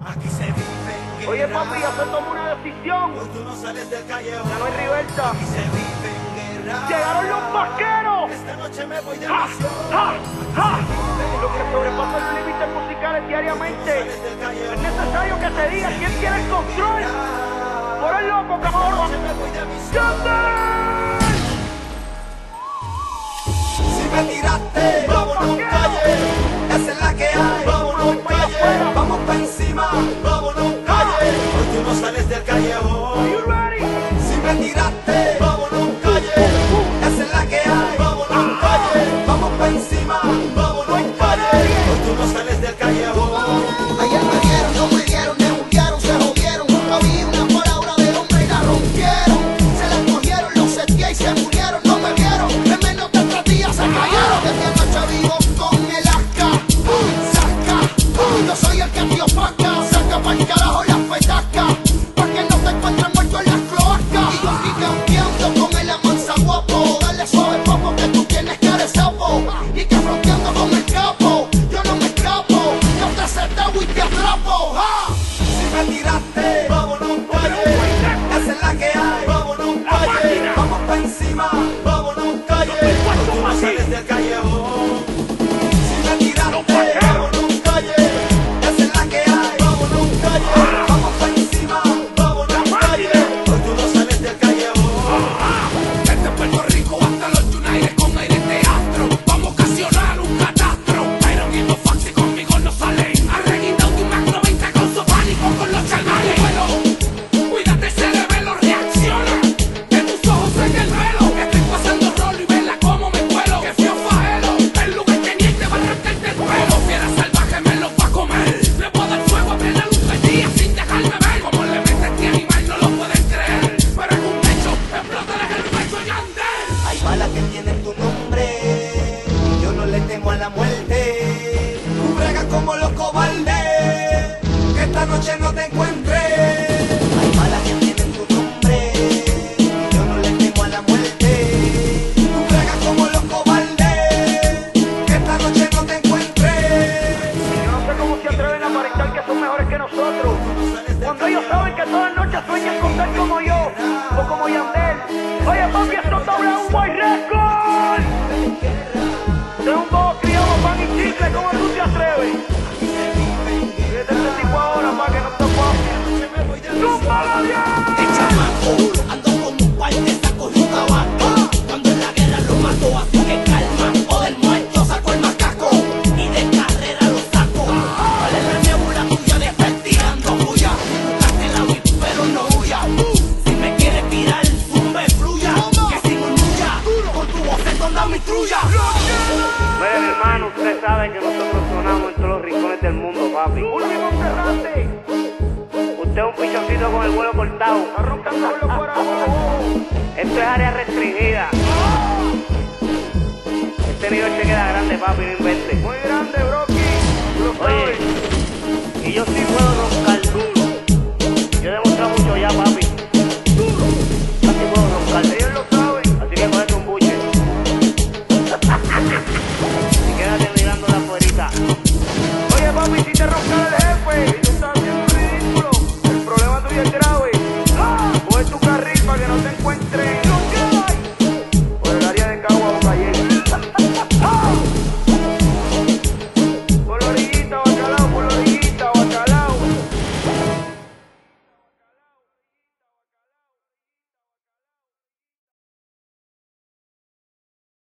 Aquí se vive en Oye, papi, ya se tomó una decisión. Hoy tú no sales del callejón. Ya no hay Riverta. Aquí se vive en guerra. Llegaron los vaqueros. Esta noche me voy de misión. ¡Ja! ¡Ja! Los que sobrepasan los límites musicales diariamente. Del Es necesario que te diga quién tiene el control. Por el loco, cabrón. Si me tiraste, vámonos calle. Esa es la que hay. Encima. Vámonos calle. Hoy tú no sales del callejón. You ready? Si me tiraste, vámonos calle. Esa es la que hay. Vámonos calle. Vamos pa' encima. Vámonos calle. Hoy tú no sales del callejón. Ayer me dieron, no me dieron, me huyeron, se jodieron. Nunca vi una palabra del hombre y la rompieron. Se la cogieron, los seteé y se murieron. Que te saca pa'l carajo las petacas. Pa' que no te encuentren muerto en las cloacas. Y yo aquí campeando con el amansa guapo. Dale suave, papo, que tú tienes de sapo. Y que fronteando con el capo, yo no me escapo. Yo te acepto y te atrapo. Si me tiraste, vámonos calle. Esa es la que hay. Vámonos calle. Vamos pa' encima. Vámonos calle. Tú sales del callejón. Temo a la muerte. Tú bregas como los cobardes, que esta noche no te encuentre. Hay balas que tienen tu nombre y yo no le temo a la muerte. Tú bregas como los cobardes, que esta noche no te encuentre. Yo no sé cómo se atreven a aparentar que son mejores que nosotros. Cuando ellos saben que todas las noches sueñan con ser como yo o como Yandel. Oye, papi, esto es WY que nosotros sonamos en todos los rincones del mundo, papi. Último Monterrate. Usted es un pichoncito con el vuelo cortado. Arrancando con los corazones. Esto es área restringida. Este nivel se queda grande, papi, no invente. Muy grande, Brocky. Oye, y yo sí puedo romper.